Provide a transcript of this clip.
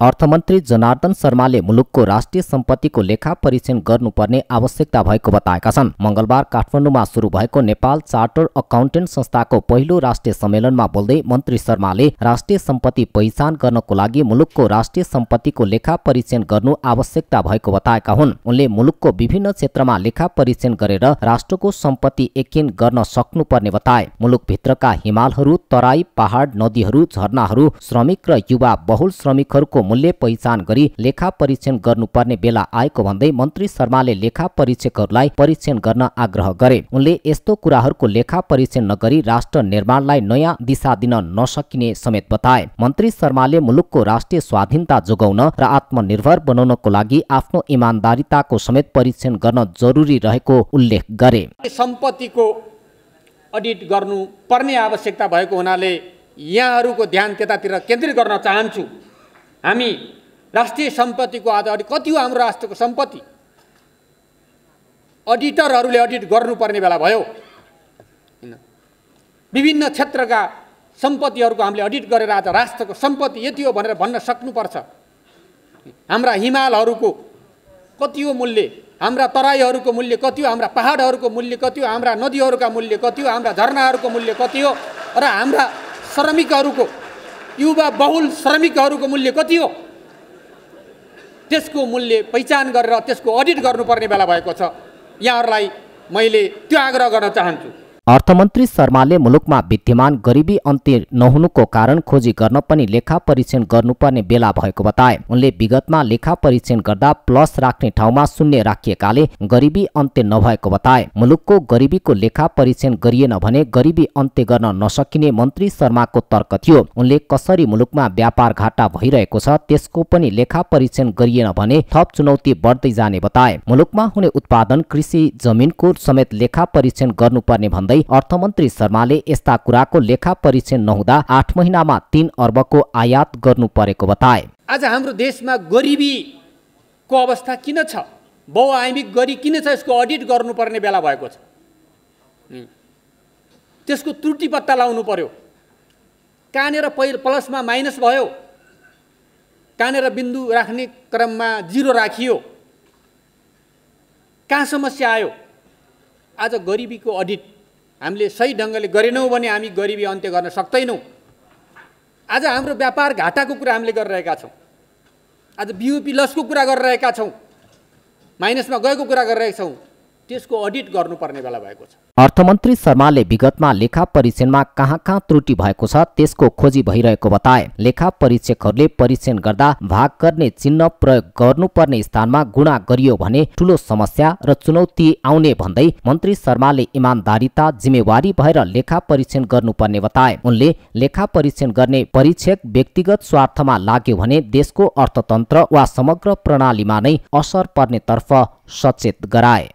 अर्थमन्त्री जनार्दन शर्माले मुलुकको राष्ट्रिय सम्पत्तिको लेखा परीक्षण गर्नुपर्ने आवश्यकता भएको बताएका छन्। मङ्गलबार काठमाडौँमा सुरु भएको नेपाल चार्टर अकाउन्टेन्ट संस्थाको पहिलो राष्ट्रिय सम्मेलनमा बोल्दै मन्त्री शर्माले राष्ट्रिय सम्पत्ति पहिचान गर्नको लागि मुलुकको राष्ट्रिय सम्पत्तिको लेखा परीक्षण गर्नु आवश्यकता भएको बताएका हुन्। उनले मुलुकको विभिन्न क्षेत्रमा लेखा परीक्षण गरेर राष्ट्रको सम्पत्ति एकिन गर्न सक्नुपर्ने बताए। मुलुकभित्रका हिमालहरू तराई पहाड नदीहरू झरनाहरू श्रमिक र युवा बहुल श्रमिकहरूको मूल्य पहिचान गरी लेखा परीक्षण गर्नुपर्ने बेला आएको भन्दै मन्त्री शर्माले लेखा परीक्षकहरूलाई परीक्षण गर्न आग्रह गरे। उनले यस्तो कुराहरूको लेखा परीक्षण नगरी राष्ट्र निर्माणलाई नयाँ दिशा दिन नसकिने समेत बताए। मन्त्री शर्माले मुलुकको राष्ट्रिय स्वाधीनता जोगाउन र आत्मनिर्भर बनाउनको लागि आफ्नो इमान्दारिताको समेत परीक्षण गर्न जरुरी रहेको उल्लेख गरे। सम्पत्तिको अडिट गर्नु पर्ने आवश्यकता भएको हुनाले यहाँहरूको ध्यान त्यतातिर केन्द्रित गर्न चाहन्छु। हामी राष्ट्रिय सम्पत्तिको अडिट कति हो हाम्रो राष्ट्रको सम्पत्ति? अडिटरहरूले अडिट गर्नुपर्ने बेला भयो। विभिन्न क्षेत्रका सम्पत्तिहरूको हामीले अडिट गरेर आज राष्ट्रको सम्पत्ति यति हो भनेर भन्न सक्नुपर्छ। हाम्रा हिमालहरूको कति हो मूल्य? हाम्रा तराईहरूको मूल्य कति हो? हाम्रा पहाडहरूको मूल्य कति हो? हाम्रा नदीहरूका मूल्य कति हो? हाम्रा झरनाहरूको मूल्य कति हो? र हाम्रा श्रमिकहरूको युवा बहुल श्रमिकहरूको मूल्य कति हो? त्यसको मूल्य पहिचान गरेर त्यसको अडिट गर्नुपर्ने बेला भएको छ। यहाँहरूलाई मैले त्यो आग्रह गर्न चाहन्छु। अर्थमन्त्री शर्माले मुलुकमा विद्यमान गरिबी अन्त्य नहुनुको कारण खोजी गर्न पनि लेखा परीक्षण गर्नुपर्ने बेला भएको बताए। उनले विगतमा लेखा परीक्षण गर्दा प्लस राख्ने ठाउँमा शून्य राखिएकाले गरिबी अन्त्य नभएको बताए। मुलुकको गरिबीको लेखा परीक्षण गरिएन भने गरिबी अन्त्य गर्न नसकिने मन्त्री शर्माको तर्क थियो। उनले कसरी मुलुकमा व्यापार घाटा भइरहेको छ त्यसको पनि लेखा परीक्षण गरिएन भने थप चुनौती बढ्दै जाने बताए। मुलुकमा हुने उत्पादन कृषि जमिनको समेत लेखा परीक्षण गर्नुपर्ने भन्दै अर्थमन्त्री शर्माले यस्ता कुराको लेखा परीक्षण नहुँदा आठ महिनामा तीन अर्बको आयात गर्नु परेको बताए। आज हाम्रो देशमा गरिबीको अवस्था किन छ? बहुआयामिक गरी किन छ? यसको अडिट गर्नुपर्ने बेला भएको छ। त्यसको त्रुटि पत्ता लगाउनु पर्यो। कहाँनिर पहिल प्लसमा माइनस भयो? कहाँनिर बिन्दु राख्ने क्रममा जिरो राखियो? कहाँ समस्या आयो? आज गरिबीको अडिट हामीले सही ढङ्गले गरेनौँ भने हामी गरिबी अन्त्य गर्न सक्दैनौँ। आज हाम्रो व्यापार घाटाको कुरा हामीले गरिरहेका छौँ। आज बियुपी लसको कुरा गरिरहेका छौँ। माइनसमा गएको कुरा गरिरहेका छौँ। त्यसको अडिट गर्नुपर्ने बेला भएको छ। अर्थमन्त्री शर्माले विगतमा लेखा परीक्षणमा कहाँ कहाँ त्रुटि भएको छ त्यसको खोजी भइरहेको बताए। लेखा परीक्षकहरूले परीक्षण गर्दा भाग गर्ने चिन्ह प्रयोग गर्नुपर्ने स्थानमा गुणा गरियो भने ठुलो समस्या र चुनौती आउने भन्दै मन्त्री शर्माले इमान्दारिता जिम्मेवारी भएर लेखा परीक्षण गर्नुपर्ने बताए। उनले लेखा परीक्षण गर्ने परीक्षक व्यक्तिगत स्वार्थमा लाग्यो भने देशको अर्थतन्त्र वा समग्र प्रणालीमा नै असर पर्नेतर्फ सचेत गराए।